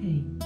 alguém.